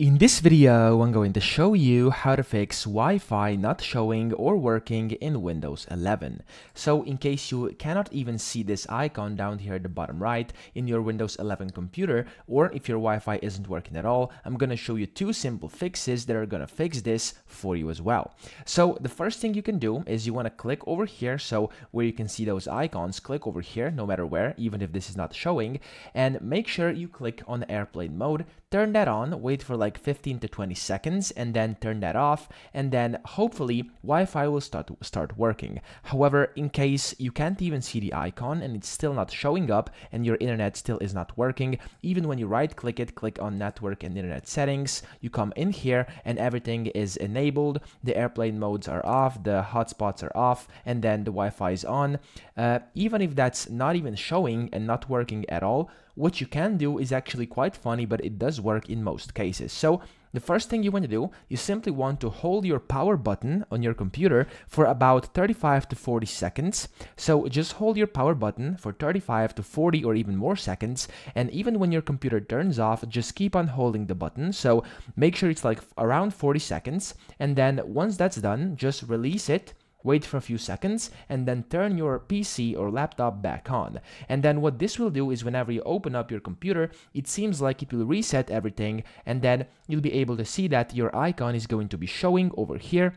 In this video, I'm going to show you how to fix Wi-Fi not showing or working in Windows 11. So in case you cannot even see this icon down here at the bottom right in your Windows 11 computer, or if your Wi-Fi isn't working at all, I'm going to show you two simple fixes that are going to fix this for you as well. So the first thing you can do is you want to click over here, so where you can see those icons, click over here, no matter where, even if this is not showing, and make sure you click on airplane mode, turn that on, wait for like like 15 to 20 seconds and then turn that off and then hopefully Wi-Fi will start start working. However, in case you can't even see the icon and it's still not showing up and your internet still is not working, even when you right click it, click on network and internet settings, you come in here and everything is enabled, the airplane modes are off, the hotspots are off and then the Wi-Fi is on. Uh, even if that's not even showing and not working at all, what you can do is actually quite funny, but it work in most cases. So the first thing you want to do, you simply want to hold your power button on your computer for about 35 to 40 seconds. So just hold your power button for 35 to 40 or even more seconds. And even when your computer turns off, just keep on holding the button. So make sure it's like around 40 seconds. And then once that's done, just release it Wait for a few seconds and then turn your PC or laptop back on. And then what this will do is whenever you open up your computer, it seems like it will reset everything and then you'll be able to see that your icon is going to be showing over here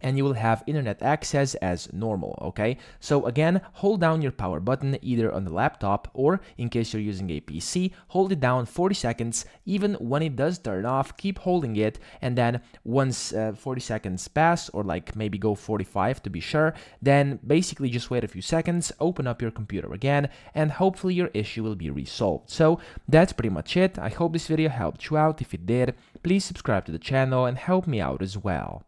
and you will have internet access as normal, okay? So again, hold down your power button either on the laptop or in case you're using a PC, hold it down 40 seconds. Even when it does turn off, keep holding it and then once uh, 40 seconds pass or like maybe go 45 to be sure, then basically just wait a few seconds, open up your computer again and hopefully your issue will be resolved. So that's pretty much it. I hope this video helped you out. If it did, please subscribe to the channel and help me out as well.